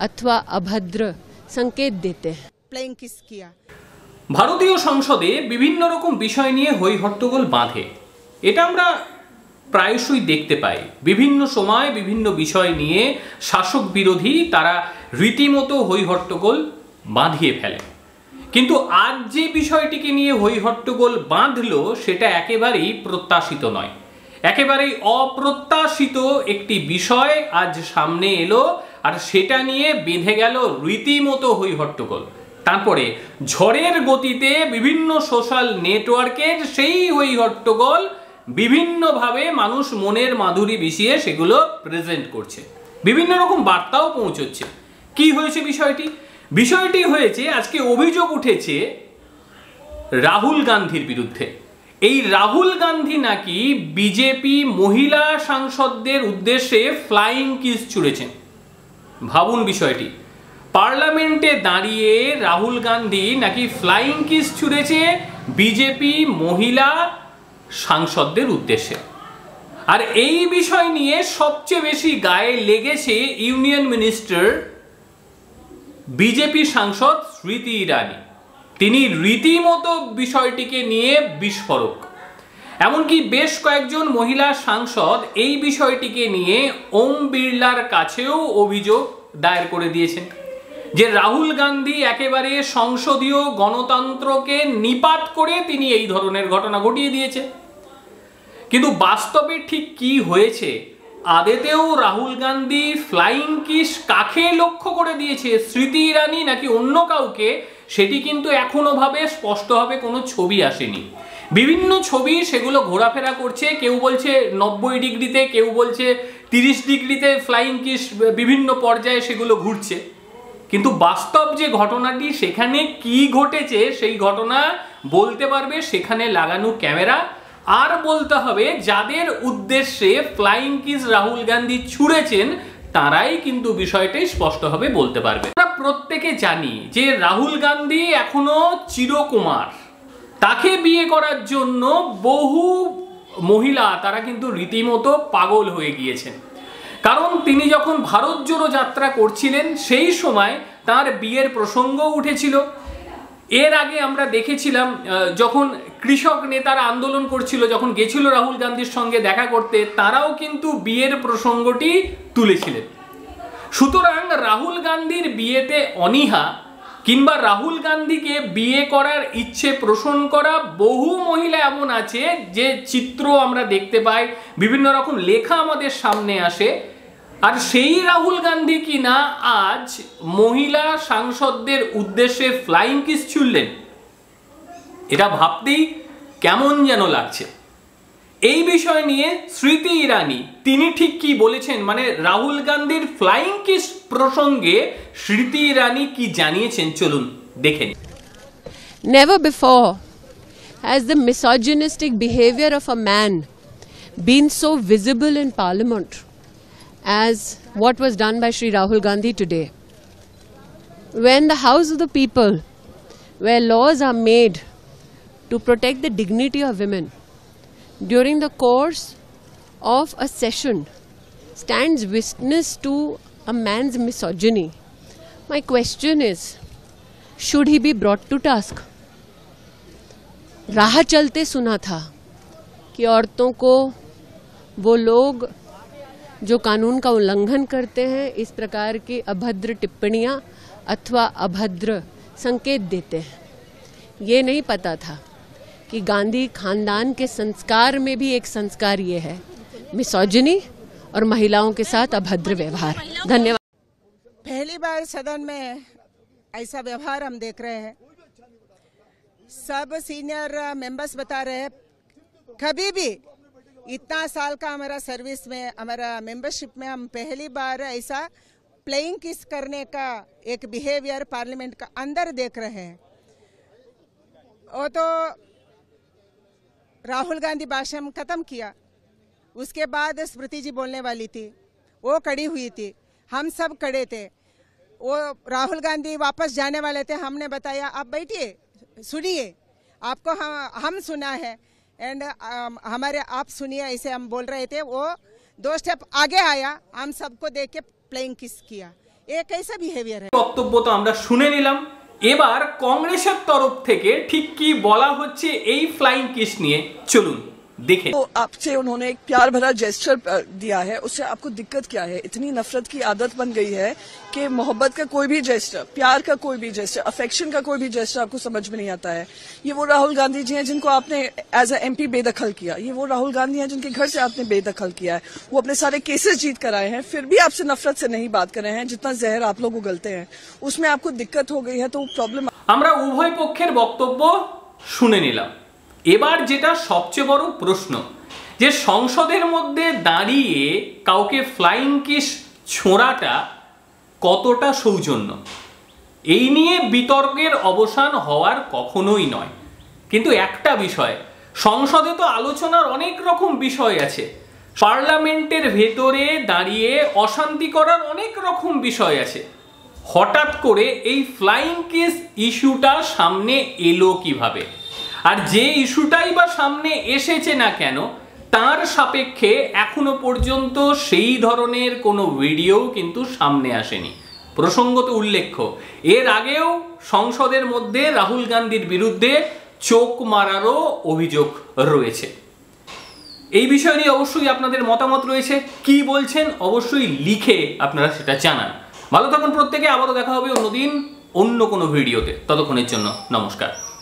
अथवा अभद्र संकेत देते हैं प्लेइंग किस किया ভারতীয় সংসদে বিভিন্ন রকম বিষয় নিয়ে হই হট্টগোল বাঁধে এটা আমরা প্রায়শই দেখতে পাই বিভিন্ন সময় বিভিন্ন বিষয় নিয়ে শাসক বিরোধী তারা রীতিমতো হই হট্টগোল বাঁধিয়ে ফেলে কিন্তু আজ যে বিষয়টিকে নিয়ে হই হট্টগোল বাঁধলো সেটা একেবারেই প্রত্যাশিত নয় একেবারেই অপ্রত্যাশিত একটি বিষয় আজ সামনে এলো আর সেটা নিয়ে বেঁধে গেল রীতিমতো হই হট্টগোল তারপরে ঝড়ের গতিতে বিভিন্ন সোশ্যাল নেটওয়ার্কের সেই হই হট্টগোল বিভিন্নভাবে মানুষ মনের মাধুরী বিষিয়ে সেগুলো প্রেজেন্ট করছে। বিভিন্ন রকম বার্তাও পৌঁছচ্ছে। কি হয়েছে বিষয়টি? বিষয়টি হয়েছে, আজকে অভিযোগ উঠেছে রাহুল গান্ধীর বিরুদ্ধে। এই রাহুল গান্ধী নাকি বিজেপি মহিলা সাংসদদের উদ্দেশ্যে ফ্লাইং কিস ছুড়েছেন। ভাবুন বিষয়টি। পার্লামেন্টে দাঁড়িয়ে রাহুল গান্ধী নাকি ফ্লাইং কিস ছুড়েছে বিজেপি মহিলা সাংসদদের উদ্দেশ্যে? আর এই বিষয় নিয়ে সবচেয়ে বেশি গায়ে লেগেছে ইউনিয়ন মিনিস্টার, বিজেপি সাংসদ স্মৃতি ইরানি। তিনি রীতিমতো বিষয়টিকে নিয়ে বিস্ফোরক। এমনকি বেশ কয়েকজন মহিলা সাংসদ এই বিষয়টিকে নিয়ে ওম বিড়লার কাছেও অভিযোগ দায়ের করে দিয়েছেন। যে রাহুল গান্ধী একেবারে সংসদীয় গণতন্ত্রকে নিপাত করে তিনি এই ধরনের ঘটনা ঘটিয়ে দিয়েছে কিন্তু বাস্তবে ঠিক কি হয়েছে, আদেতেও রাহুল গান্ধী ফ্লাইং কিস কাকে লক্ষ্য করে দিয়েছে, স্মৃতি ইরানি নাকি অন্য কাউকে, সেটি কিন্তু এখনও ভাবে স্পষ্টভাবে কোনো ছবি আসেনি। বিভিন্ন ছবি সেগুলো ঘোরাফেরা করছে। কেউ বলছে নব্বই ডিগ্রিতে, কেউ বলছে তিরিশ ডিগ্রিতে ফ্লাইং কিস বিভিন্ন পর্যায়ে সেগুলো ঘুরছে। কিন্তু বাস্তব যে ঘটনাটি, সেখানে কি ঘটেছে, সেই ঘটনা বলতে পারবে সেখানে লাগানো ক্যামেরা। আর বলতে হবে, যাদের উদ্দেশ্যে ফ্লাইং কিস রাহুল গান্ধী ছুঁড়েছেন, তারাই কিন্তু বিষয়টি স্পষ্টভাবে বলতে পারবে। আমরা প্রত্যেকে জানি যে রাহুল গান্ধী এখনও চিরকুমার। তাকে বিয়ে করার জন্য বহু মহিলা, তারা কিন্তু রীতিমতো পাগল হয়ে গিয়েছেন। কারণ তিনি যখন ভারত জোড়ো যাত্রা করছিলেন, সেই সময় তার বিয়ের প্রসঙ্গ উঠেছিল। এর আগে আমরা দেখেছিলাম যখন কৃষক নেতারা আন্দোলন করছিল, যখন গেছিল রাহুল গান্ধীর সঙ্গে দেখা করতে, তারাও কিন্তু বিয়ের প্রসঙ্গটি তুলেছিলেন। সুতরাং রাহুল গান্ধীর বিয়েতে অনীহা কিংবা রাহুল গান্ধীকে বিয়ে করার ইচ্ছে পোষণ করা বহু মহিলা এমন আছে যে চিত্র আমরা দেখতে পাই, বিভিন্ন রকম লেখা আমাদের সামনে আসে। আর সেই রাহুল গান্ধী কি না, আজ মহিলা সাংসদদের উদ্দেশ্যে ফ্লাইং কিস ছুড়লেন। এটা ভাবতেই কেমন যেন লাগছে। এই বিষয় নিয়ে স্মৃতি ইরানি তিনি ঠিক কি বলেছেন মানে রাহুল গান্ধীর ফ্লাইং কিস প্রসঙ্গে স্মৃতি ইরানি কি জানিয়েছেন চলুন দেখে নিই Never before has the misogynistic behavior of a man been so visible in Parliament as what was done by Sri Rahul Gandhi today. When the House of the People, where laws are made to protect the dignity of women, during the course of a session stands witness to a man's misogyny, my question is should he be brought to task? राह चलते सुना था कि औरतों को वो लोग जो कानून का उल्लंघन करते हैं इस प्रकार की अभद्र टिप्पणियाँ अथवा अभद्र संकेत देते हैं ये नहीं पता था कि गांधी खानदान के संस्कार में भी एक संस्कार ये है मिसोजनी और महिलाओं के साथ अभद्र व्यवहार। धन्यवाद। पहली बार सदन में ऐसा व्यवहार हम देख रहे हैं। सब सीनियर मेंबर्स बता रहे हैं, कभी भी इतना साल का हमारा सर्विस में, हमारा मेंबरशिप में हम पहली बार ऐसा प्लेइंग किस करने का एक बिहेवियर पार्लियामेंट का अंदर देख रहे हैं। वो तो राहुल गांधी भाषण खत्म किया उसके बाद स्मृति जी बोलने वाली थी वो खड़ी हुई थी हम सब खड़े थे वो राहुल गांधी वापस जाने वाले थे हमने बताया आप बैठिए सुनिए आपको हम हम सुना है एंड हमारे आप सुनिए ऐसे हम बोल रहे थे वो दो स्टेप आगे आया हम सबको देख के प्लेइंग किस किया ये कैसा बिहेवियर है বক্তব্য তো আমরা শুনে নিলাম এবার কংগ্রেসের তরফ থেকে ঠিক কি বলা হচ্ছে এই ফ্লাইং কিস নিয়ে? চলুন। দেখে तो आपसे उन्होंने एक प्यार भरा जेस्चर दिया है उससे आपको दिक्कत क्या है इतनी नफरत की आदत बन गई है कि मोहब्बत का कोई भी जेस्टर प्यार का कोई भी जेस्टर अफेक्शन का कोई भी जेस्टर आपको समझ में नहीं आता है ये वो राहुल गांधी जी हैं जिनको आपने एज ए एमपी बेदखल किया ये वो राहुल गांधी हैं जिनके घर से आपने बेदखल किया है वो अपने सारे केसेस जीत कर आए हैं फिर भी आपसे नफरत से नहीं बात कर रहे हैं जितना जहर आप लोग उगलते हैं उसमें आपको दिक्कत हो गई है तो प्रॉब्लम আমরা উভয় পক্ষের বক্তব্য শুনে নিলাম এবার যেটা সবচেয়ে বড় প্রশ্ন, যে সংসদের মধ্যে দাঁড়িয়ে কাউকে ফ্লাইং কিস ছোঁড়াটা কতটা সৌজন্য? এই নিয়ে বিতর্কের অবসান হওয়ার কখনোই নয়। কিন্তু একটা বিষয়, সংসদে তো আলোচনার অনেক রকম বিষয় আছে। পার্লামেন্টের ভেতরে দাঁড়িয়ে অশান্তি করার অনেক রকম বিষয় আছে। হঠাৎ করে এই ফ্লাইং কেস ইস্যুটা সামনে এলো কীভাবে? আর যে ইস্যুটাই বা সামনে এসেছে না কেন, তার সাপেক্ষে এখনও পর্যন্ত সেই ধরনের কোনো ভিডিও কিন্তু সামনে আসেনি। প্রসঙ্গত উল্লেখ্য, এর আগেও সংসদের মধ্যে রাহুল গান্ধীর বিরুদ্ধে চোখ মারারও অভিযোগ রয়েছে। এই বিষয় নিয়ে অবশ্যই আপনাদের মতামত রয়েছে, কি বলছেন অবশ্যই লিখে আপনারা সেটা জানান। ভালো থাকুন প্রত্যেকে, আবারও দেখা হবে অন্যদিন অন্য কোনো ভিডিওতে। ততক্ষণের জন্য নমস্কার।